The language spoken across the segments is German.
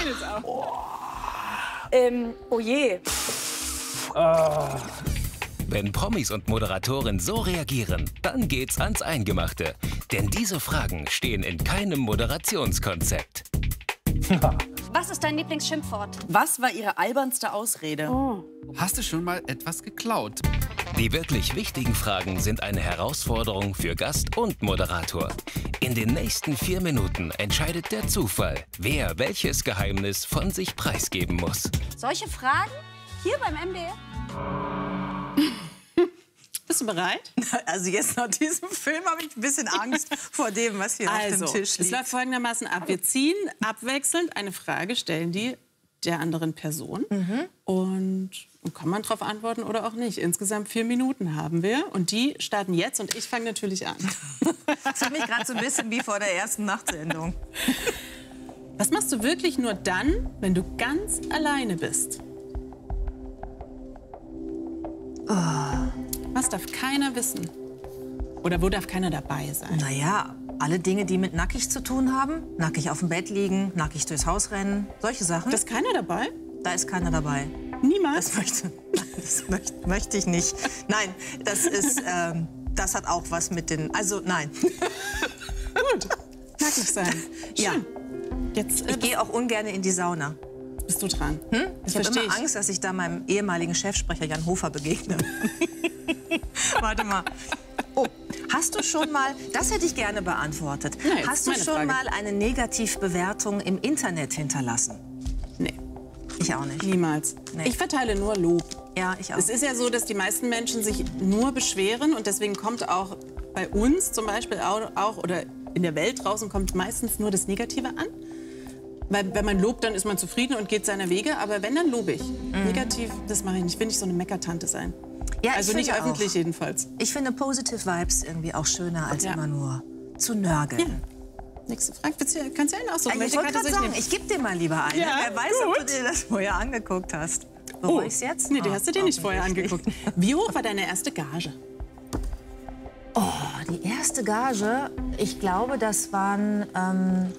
stehen jetzt auf. Oh, ähm, oh je. Wenn Promis und Moderatoren so reagieren, dann geht's ans Eingemachte. Denn diese Fragen stehen in keinem Moderationskonzept. Was ist dein Lieblingsschimpfwort? Was war Ihre albernste Ausrede? Oh. Hast du schon mal etwas geklaut? Die wirklich wichtigen Fragen sind eine Herausforderung für Gast und Moderator. In den nächsten vier Minuten entscheidet der Zufall, wer welches Geheimnis von sich preisgeben muss. Solche Fragen? Hier beim MDR? Bist du bereit? Also jetzt nach diesem Film habe ich ein bisschen Angst vor dem, was hier Also, auf dem Tisch es liegt. läuft folgendermaßen ab. Wir ziehen abwechselnd eine Frage, stellen die der anderen Person und, und kann man darauf antworten oder auch nicht. Insgesamt vier Minuten haben wir und die starten jetzt und ich fange natürlich an. Das fühlt mich gerade so ein bisschen wie vor der ersten Nachtsendung. Was machst du wirklich nur dann, wenn du ganz alleine bist? Was darf keiner wissen? Oder wo darf keiner dabei sein? Naja, alle Dinge, die mit nackig zu tun haben. Nackig auf dem Bett liegen, nackig durchs Haus rennen, solche Sachen. Da ist keiner dabei? da ist keiner dabei. Niemals? Das möchte, das möchte, möchte ich nicht. Nein, das ist, ähm, das hat auch was mit den, also nein. Gut. Nackig sein. Ja. Schön. Jetzt äh, Ich gehe auch ungern in die Sauna. bist du dran. Ich Das habe immer ich. Angst, dass ich da meinem ehemaligen Chefsprecher Jan Hofer begegne. Warte mal. Oh, hast du schon mal, das hätte ich gerne beantwortet, jetzt hast du schon Frage. mal eine Negativbewertung im Internet hinterlassen? Nee, Ich auch nicht. niemals. Nee. Ich verteile nur Lob. Ja, ich auch. Es ist ja so, dass die meisten Menschen sich nur beschweren und deswegen kommt auch bei uns zum Beispiel auch, auch oder in der Welt draußen kommt meistens nur das Negative an. Weil wenn man lobt, dann ist man zufrieden und geht seiner Wege. Aber wenn, dann lobe ich. Negativ, das mache ich nicht. Ich will nicht so eine Meckertante sein. Ja, ich also nicht öffentlich Auch. jedenfalls. Ich finde Positive Vibes irgendwie auch schöner, als Ja. immer nur zu nörgeln. Nächste Frage. Kannst du einen aussuchen? Ich Welche wollte gerade ich sagen, ich gebe dir mal lieber eine. Ja, Wer weiß, ob gut. du dir das vorher angeguckt hast. Bereue ich's jetzt? Nee, die Oh, hast du dir nicht vorher angeguckt. Wie hoch war deine erste Gage? Oh, die erste Gage, ich glaube, das waren ähm,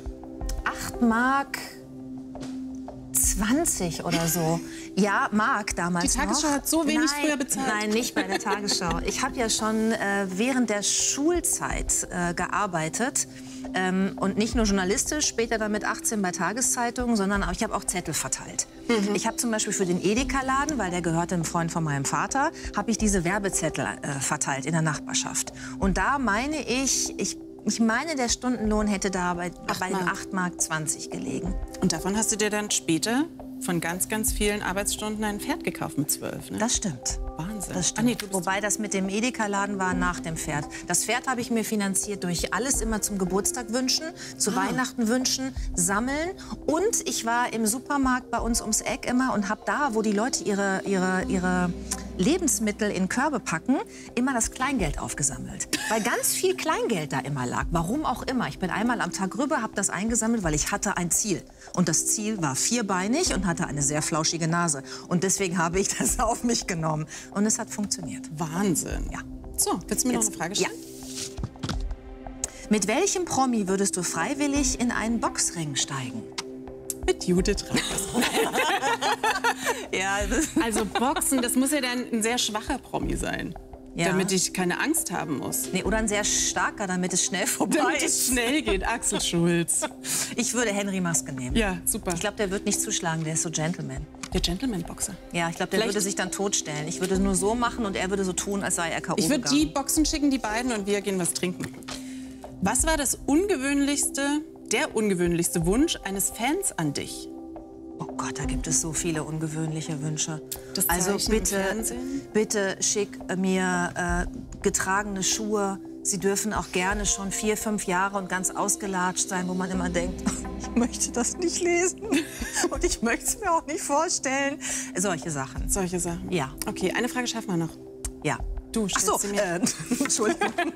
8 Mark 20 oder so. Ja, Mark damals Die Tagesschau noch. hat so wenig nein, früher bezahlt. Nein, nicht bei der Tagesschau. Ich habe ja schon äh, während der Schulzeit äh, gearbeitet. Ähm, und nicht nur journalistisch, später dann mit 18 bei Tageszeitungen, sondern auch, ich habe auch Zettel verteilt. Mhm. Ich habe zum Beispiel für den Edeka-Laden, weil der gehörte einem Freund von meinem Vater, habe ich diese Werbezettel äh, verteilt in der Nachbarschaft. Und da meine ich, ich, ich meine, der Stundenlohn hätte da bei, bei Mark. 8 Mark 20 gelegen. Und davon hast du dir dann später von ganz, ganz vielen Arbeitsstunden ein Pferd gekauft mit zwölf. Ne? Das stimmt. Wahnsinn. Das Ah, stimmt. nee, du bist Wobei das mit dem Edeka-Laden war nach dem Pferd. Das Pferd habe ich mir finanziert durch alles immer zum Geburtstag wünschen, zu Weihnachten wünschen, sammeln. Und ich war im Supermarkt bei uns ums Eck immer und habe da, wo die Leute ihre, ihre, ihre Lebensmittel in Körbe packen, immer das Kleingeld aufgesammelt. Weil ganz viel Kleingeld da immer lag. Warum auch immer. Ich bin einmal am Tag rüber, habe das eingesammelt, weil ich hatte ein Ziel. Und das Ziel war vierbeinig und hatte eine sehr flauschige Nase. Und deswegen habe ich das auf mich genommen. Und es hat funktioniert. Wahnsinn. Ja. So, willst du mir noch Jetzt- eine Frage ja. stellen? Mit welchem Promi würdest du freiwillig in einen Boxring steigen? Mit Judith Rakers. Ja, Also Boxen, das muss ja dann ein sehr schwacher Promi sein. Ja. Damit ich keine Angst haben muss. nee, oder ein sehr starker, damit es schnell vorbei Damit es ist. schnell geht. Axel Schulz. Ich würde Henry Maske nehmen. Ja, super. Ich glaube, der wird nicht zuschlagen, der ist so Gentleman. Der Gentleman-Boxer. Ja, ich glaube, der Vielleicht- würde sich dann totstellen. Ich würde nur so machen und er würde so tun, als sei er K.O. Ich würde die Boxen schicken, die beiden, und wir gehen was trinken. Was war das ungewöhnlichste, der ungewöhnlichste Wunsch eines Fans an dich? Oh Gott, da gibt es so viele ungewöhnliche Wünsche. Das also bitte, bitte schick mir äh, getragene Schuhe. Sie dürfen auch gerne schon vier, fünf Jahre und ganz ausgelatscht sein, wo man immer denkt, ich möchte das nicht lesen und ich möchte es mir auch nicht vorstellen. Solche Sachen. Solche Sachen. Ja. Okay, eine Frage schaffen wir noch. Ja. Du Ach so, sie mir. äh, Entschuldigung.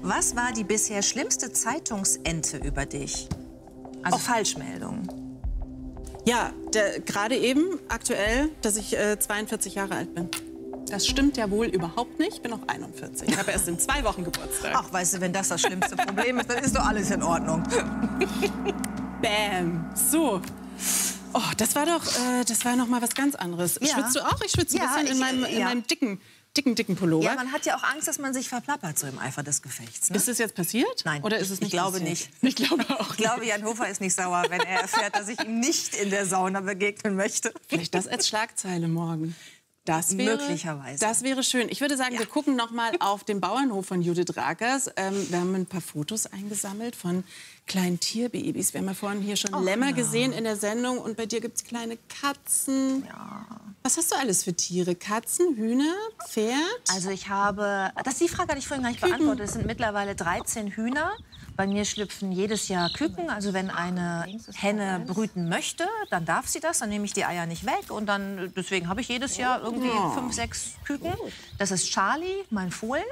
Was war die bisher schlimmste Zeitungsente über dich? Also Falschmeldungen. Ja, gerade eben, aktuell, dass ich äh, 42 Jahre alt bin. Das stimmt ja wohl überhaupt nicht. Ich bin noch 41. Ich habe erst in zwei Wochen Geburtstag. Ach, weißt du, wenn das das schlimmste Problem ist, dann ist doch alles in Ordnung. Bam. So. Oh, das war doch, äh, das war noch mal was ganz anderes. Ja. Schwitzt du auch? Ich schwitze ein Ja, bisschen in ich, meinem, äh, in ja. meinem dicken, dicken, dicken Pullover. Ja, man hat ja auch Angst, dass man sich verplappert so im Eifer des Gefechts. Ne? ist das jetzt passiert? Nein, Oder ist es ich nicht glaube passiert? nicht. Ich glaube auch Ich glaube, Jan Hofer ist nicht sauer, wenn er erfährt, dass ich ihm nicht in der Sauna begegnen möchte. Vielleicht das als Schlagzeile morgen. Das wäre, Möglicherweise. Das wäre schön. Ich würde sagen, wir gucken noch mal auf den Bauernhof von Judith Rakers. Ähm, wir haben ein paar Fotos eingesammelt von kleinen Tierbabys. Wir haben ja vorhin hier schon Lämmer gesehen in der Sendung. Und bei dir gibt es kleine Katzen. Was hast du alles für Tiere? Katzen, Hühner, Pferd? Also ich habe, das ist die Frage, hatte ich vorhin gar nicht beantwortet. Es sind mittlerweile 13 Hühner. Bei mir schlüpfen jedes Jahr Küken. Also wenn eine Henne brüten möchte, dann darf sie das. Dann nehme ich die Eier nicht weg. Und dann, deswegen habe ich jedes Jahr irgendwie fünf, sechs Küken. Das ist Charlie, mein Fohlen.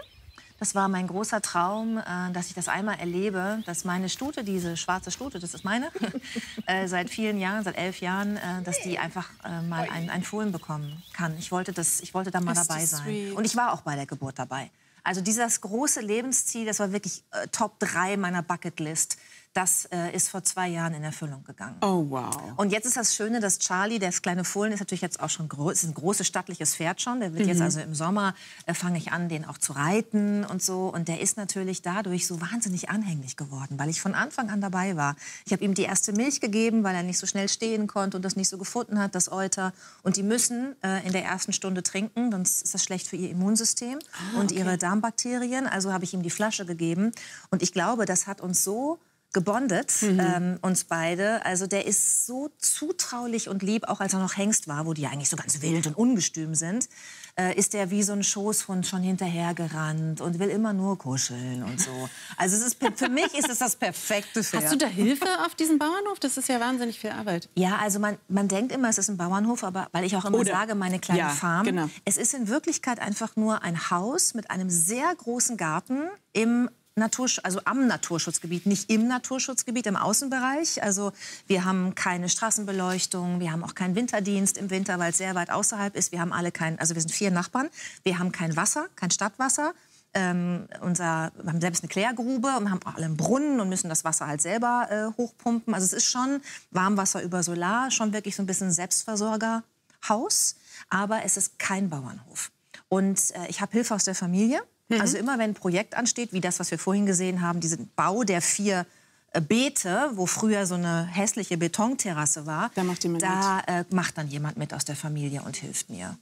Das war mein großer Traum, äh, dass ich das einmal erlebe, dass meine Stute, diese schwarze Stute, das ist meine, äh, seit vielen Jahren, seit elf Jahren, äh, dass die einfach mal ein, ein Fohlen bekommen kann. Ich wollte, das, ich wollte da mal Ist dabei sein. Und ich war auch bei der Geburt dabei. Also dieses große Lebensziel, das war wirklich äh, Top 3 meiner Bucketlist. Das äh, ist vor zwei Jahren in Erfüllung gegangen. Oh, wow. Und jetzt ist das Schöne, dass Charlie, das kleine Fohlen, ist natürlich jetzt auch schon groß, ist ein großes stattliches Pferd schon. Der wird jetzt also im Sommer äh, fange ich an, den auch zu reiten und so. Und der ist natürlich dadurch so wahnsinnig anhänglich geworden, weil ich von Anfang an dabei war. Ich habe ihm die erste Milch gegeben, weil er nicht so schnell stehen konnte und das nicht so gefunden hat, das Euter. Und die müssen äh, in der ersten Stunde trinken, sonst ist das schlecht für ihr Immunsystem und ihre Darmbakterien. Also habe ich ihm die Flasche gegeben. Und ich glaube, das hat uns so gebondet, ähm, uns beide. Also der ist so zutraulich und lieb, auch als er noch Hengst war, wo die eigentlich so ganz wild und ungestüm sind, äh, ist der wie so ein Schoßhund schon hinterhergerannt und will immer nur kuscheln und so. Also es ist, für mich ist es das perfekte Pferd. Hast du da Hilfe auf diesem Bauernhof? Das ist ja wahnsinnig viel Arbeit. Ja, also man, man denkt immer, es ist ein Bauernhof, aber weil ich auch immer Oder- sage, meine kleine Ja, Farm. genau. Es ist in Wirklichkeit einfach nur ein Haus mit einem sehr großen Garten im Natursch also am Naturschutzgebiet, nicht im Naturschutzgebiet, im Außenbereich. Also wir haben keine Straßenbeleuchtung, wir haben auch keinen Winterdienst im Winter, weil es sehr weit außerhalb ist. Wir haben alle kein, also wir sind vier Nachbarn. Wir haben kein Wasser, kein Stadtwasser. Ähm, unser, wir haben selbst eine Klärgrube und haben auch alle einen Brunnen und müssen das Wasser halt selber äh, hochpumpen. Also es ist schon Warmwasser über Solar, schon wirklich so ein bisschen Selbstversorgerhaus, aber es ist kein Bauernhof. Und äh, ich habe Hilfe aus der Familie. Also immer wenn ein Projekt ansteht, wie das, was wir vorhin gesehen haben, diesen Bau der vier äh, Beete, wo früher so eine hässliche Betonterrasse war, Da macht da äh, macht dann jemand mit aus der Familie und hilft mir.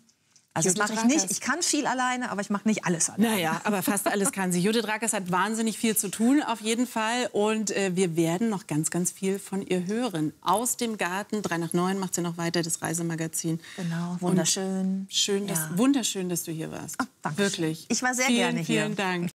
Also das Judith mache ich nicht. Ich kann viel alleine, aber ich mache nicht alles alleine. Naja, aber fast alles kann sie. Judith Rakers hat wahnsinnig viel zu tun, auf jeden Fall. Und äh, wir werden noch ganz, ganz viel von ihr hören. Aus dem Garten, 3 nach 9 macht sie noch weiter, das Reisemagazin. Genau, wunderschön. Und schön, dass, Ja. wunderschön, dass du hier warst. danke Wirklich. Ich war sehr vielen, gerne hier. Vielen Dank.